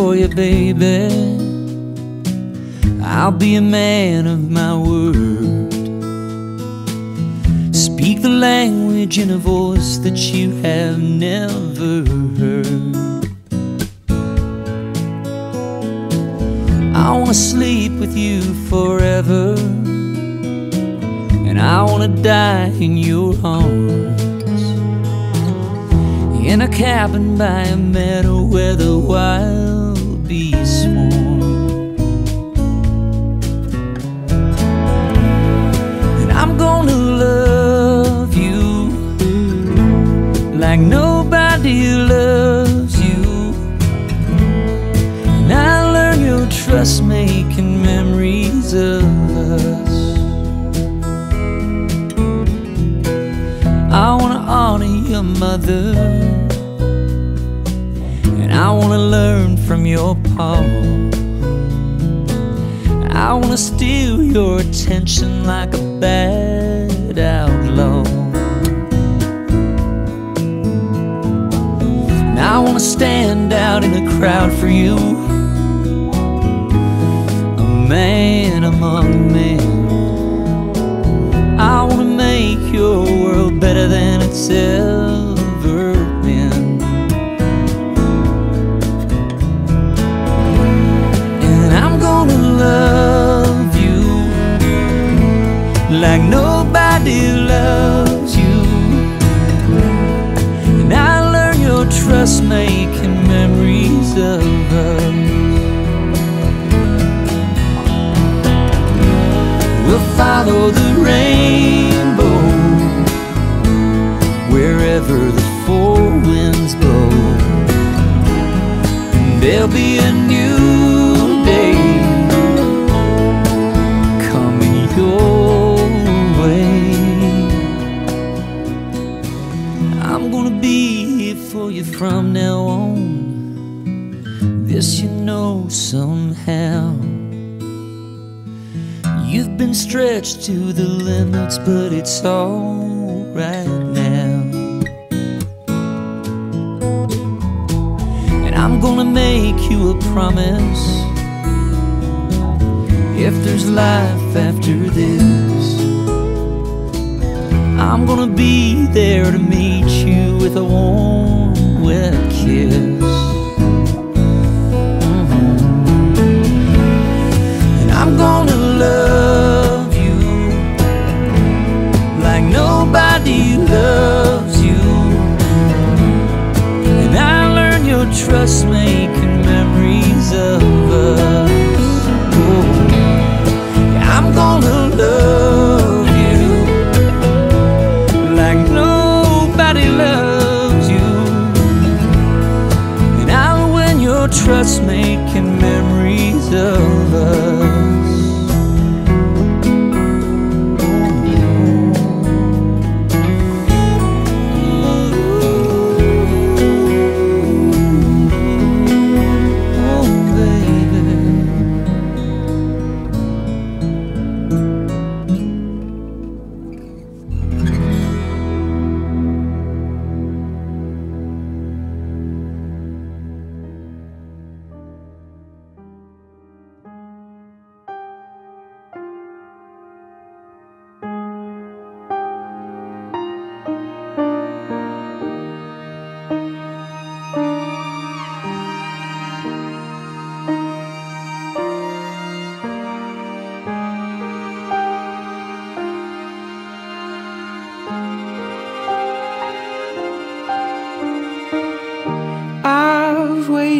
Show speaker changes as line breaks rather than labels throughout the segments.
for you, baby. I'll be a man of my word. Speak the language in a voice that you have never heard. I wanna sleep with you forever. And I wanna die in your arms. In a cabin by a meadow where the wild bees swarm. Like nobody loves you. And I learn your trust making memories of us. I wanna honor your mother. And I wanna learn from your pa. I wanna steal your attention like a bad outlaw. I wanna stand out in a crowd for you. A man among men. I wanna make your world better than it's ever been. And I'm gonna love you like nobody loves trust making memories of us. We'll follow the rainbow wherever the four winds blow. There'll be a new day coming your way. I'm gonna be for you from now on. This you know somehow. You've been stretched to the limits, but it's all right now. And I'm gonna make you a promise. If there's life after this, I'm gonna be there to meet you with a warm, like nobody loves you. And I learn your trust making memories of us. Oh, I'm gonna love you like nobody loves you. And I'll win your trust making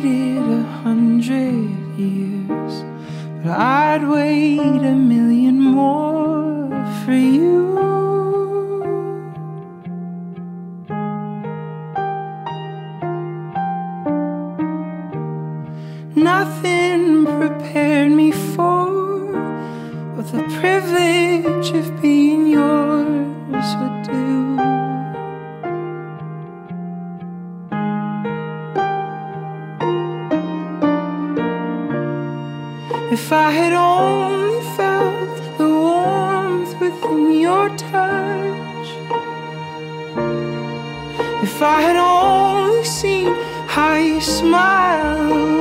waited a hundred years, but I'd wait a million more for you. Nothing prepared If I had only felt the warmth within your touch, if I had only seen how you smile